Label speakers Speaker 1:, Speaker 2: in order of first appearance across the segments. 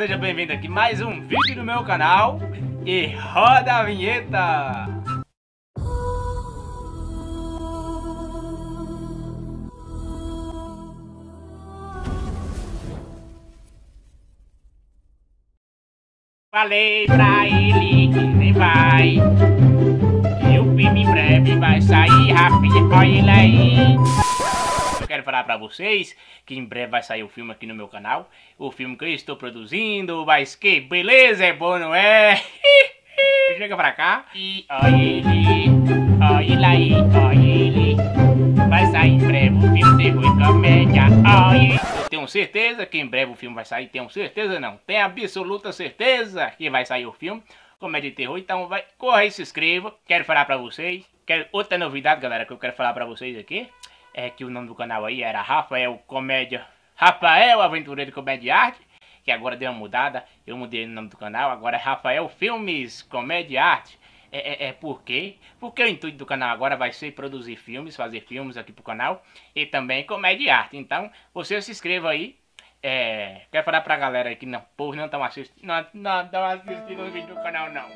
Speaker 1: Seja bem-vindo aqui mais um vídeo do meu canal e roda a vinheta! Falei pra ele que nem vai E o filme em breve vai sair rápido, olha ele aí quero falar pra vocês que em breve vai sair o filme aqui no meu canal O filme que eu estou produzindo, mas que beleza, é bom, não é? Chega pra cá e olha ele, olha ele aí, olha ele Vai sair em breve o filme terror e comédia, olha tenho certeza que em breve o filme vai sair. Tenho certeza não. Tenho absoluta certeza que vai sair o filme. Comédia de terror. Então vai, corra e se inscreva. Quero falar pra vocês. Quero, outra novidade, galera, que eu quero falar pra vocês aqui. É que o nome do canal aí era Rafael Comédia. Rafael Aventureiro Comédia Arte. Que agora deu uma mudada. Eu mudei o nome do canal. Agora é Rafael Filmes Comédia Arte. É, é, é por quê? Porque o intuito do canal agora vai ser produzir filmes, fazer filmes aqui pro canal e também comédia arte. Então, você se inscreva aí. É, quero falar pra galera aí que não, povo não estão assistindo, não, não estão assistindo os vídeos do canal não.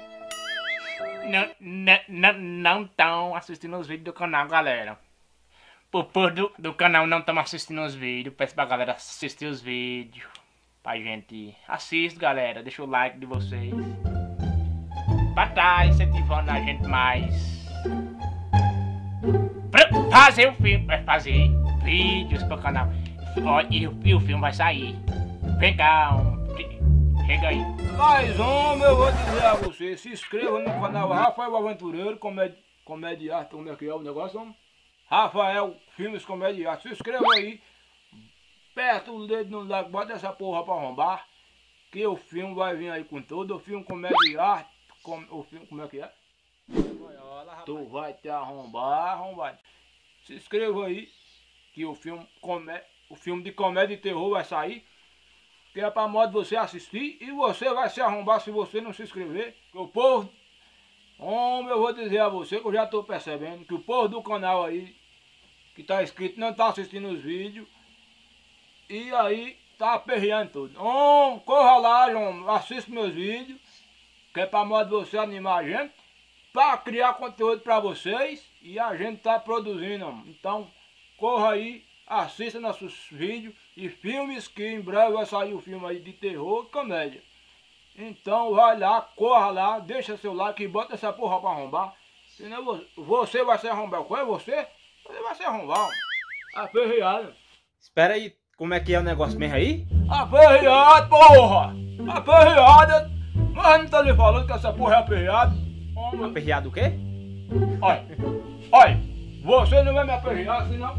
Speaker 1: Não, não, não, não estão assistindo os vídeos do canal, galera. Por povo do, do canal não estão assistindo os vídeos, peço pra galera assistir os vídeos. Pra gente assistir, galera. Deixa o like de vocês pra estar incentivando a gente mais pra fazer o filme, vai fazer vídeos pro canal. E, e, o filme vai sair. Cá, um, chega aí.
Speaker 2: Mas homem, eu vou dizer a você, se inscreva no canal Rafael Aventureiro, comédia, comédia arte, como é que é o negócio, homem? Rafael Filmes Comédia Arte, se inscreva aí. Aperta o dedo no like, bota essa porra pra arrombar. Que o filme vai vir aí com todo. O filme Comédia Arte como, o filme, como é que é? tu vai te arrombar, arrombado. Se inscreva aí que o filme, comé o filme de comédia e terror vai sair. Que é pra modo você assistir e você vai se arrombar se você não se inscrever. Que o povo, homem, eu vou dizer a você que eu já tô percebendo que o povo do canal aí que tá inscrito não tá assistindo os vídeos. E aí tá aperreando tudo. Homem, corra lá, João, assista meus vídeos que é para modo você animar a gente, para criar conteúdo para vocês e a gente tá produzindo. Então, corra aí, assista nossos vídeos e filmes que em breve vai sair o filme aí de terror e comédia. Então vai lá, corra lá, deixa seu like e bota essa porra para arrombar. Senão você vai ser arrombar. Qual é você? Você vai ser arrombar. Aperreado.
Speaker 1: Espera aí, como é que é o negócio mesmo aí?
Speaker 2: Aperreado, porra! Aperreado mas não tá lhe falando que essa porra é aperreada?
Speaker 1: Aperreado o quê?
Speaker 2: Olha, olha, você não vai me aperrear, senão...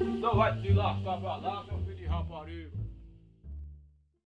Speaker 2: Então vai te lascar pra lá, seu filho de rapariga.